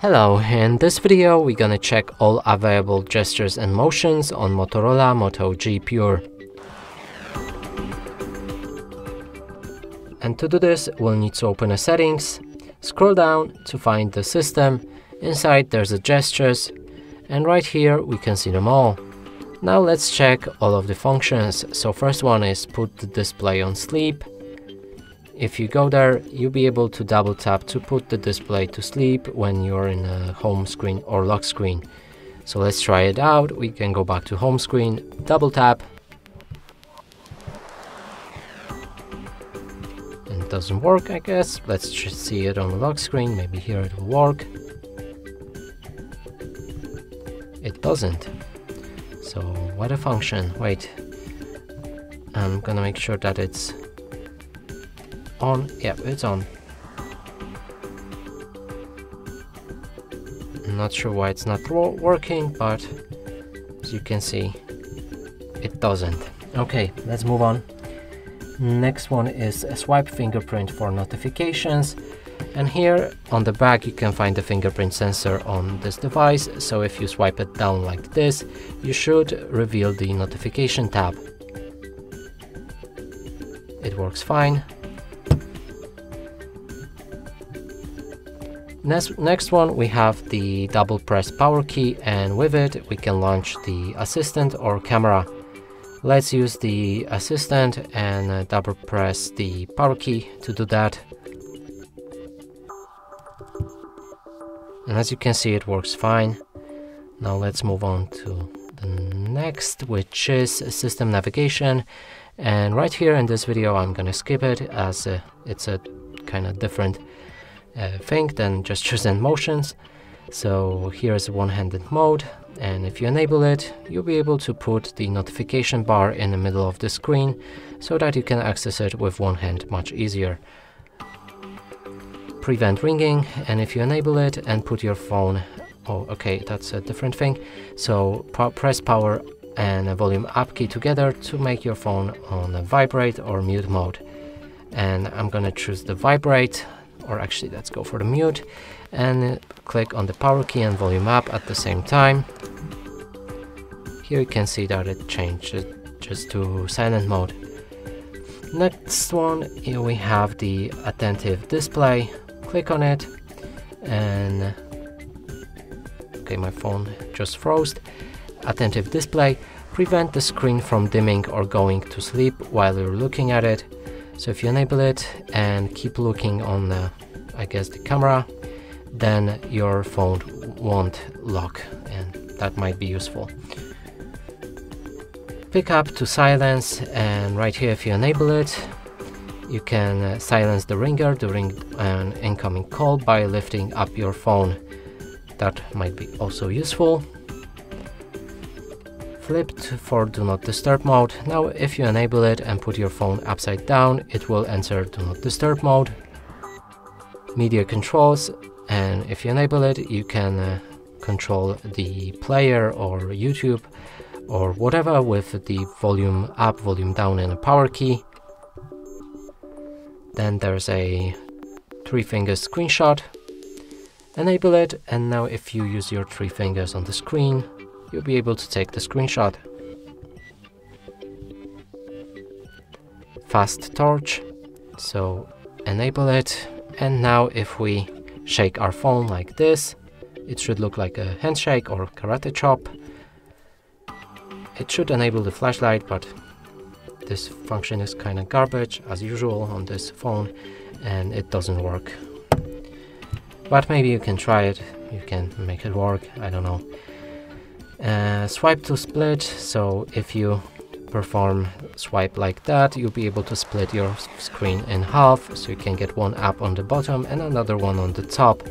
Hello, in this video we're gonna check all available gestures and motions on Motorola Moto G Pure. And to do this, we'll need to open a settings, scroll down to find the system, inside there's the gestures, and right here we can see them all. Now let's check all of the functions. So first one is put the display on sleep, if you go there, you'll be able to double tap to put the display to sleep when you're in a home screen or lock screen. So let's try it out. We can go back to home screen, double tap. And it doesn't work, I guess. Let's just see it on the lock screen. Maybe here it will work. It doesn't. So what a function. Wait. I'm gonna make sure that it's on. Yep, it's on. Not sure why it's not working, but as you can see, it doesn't. Okay, let's move on. Next one is a swipe fingerprint for notifications. And here on the back you can find the fingerprint sensor on this device, so if you swipe it down like this, you should reveal the notification tab. It works fine, Next, next one we have the double press power key and with it we can launch the assistant or camera. Let's use the assistant and uh, double press the power key to do that. And as you can see it works fine. Now let's move on to the next which is system navigation and right here in this video I'm gonna skip it as uh, it's a kind of different uh, thing than gestures and motions. So here's one-handed mode and if you enable it, you'll be able to put the notification bar in the middle of the screen so that you can access it with one hand much easier. Prevent ringing and if you enable it and put your phone, oh okay that's a different thing, so press power and volume up key together to make your phone on a vibrate or mute mode. And I'm gonna choose the vibrate or actually let's go for the mute and uh, click on the power key and volume up at the same time. Here you can see that it changed just to silent mode. Next one, here we have the attentive display. Click on it and okay, my phone just froze. Attentive display, prevent the screen from dimming or going to sleep while you're looking at it. So if you enable it and keep looking on the, I guess the camera, then your phone won't lock and that might be useful. Pick up to silence and right here if you enable it, you can uh, silence the ringer during an incoming call by lifting up your phone. That might be also useful flipped for do not disturb mode. Now if you enable it and put your phone upside down, it will enter do not disturb mode. Media controls and if you enable it you can uh, control the player or YouTube or whatever with the volume up, volume down and a power key. Then there's a three fingers screenshot. Enable it and now if you use your three fingers on the screen you'll be able to take the screenshot. Fast torch, so enable it. And now if we shake our phone like this, it should look like a handshake or karate chop. It should enable the flashlight, but this function is kind of garbage as usual on this phone and it doesn't work. But maybe you can try it, you can make it work, I don't know. Uh, swipe to split, so if you perform swipe like that, you'll be able to split your screen in half, so you can get one app on the bottom and another one on the top.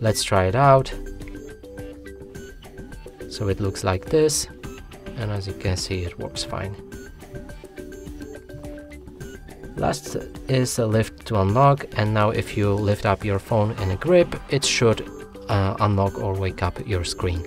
Let's try it out. So it looks like this, and as you can see, it works fine. Last is a lift to unlock, and now if you lift up your phone in a grip, it should uh, unlock or wake up your screen.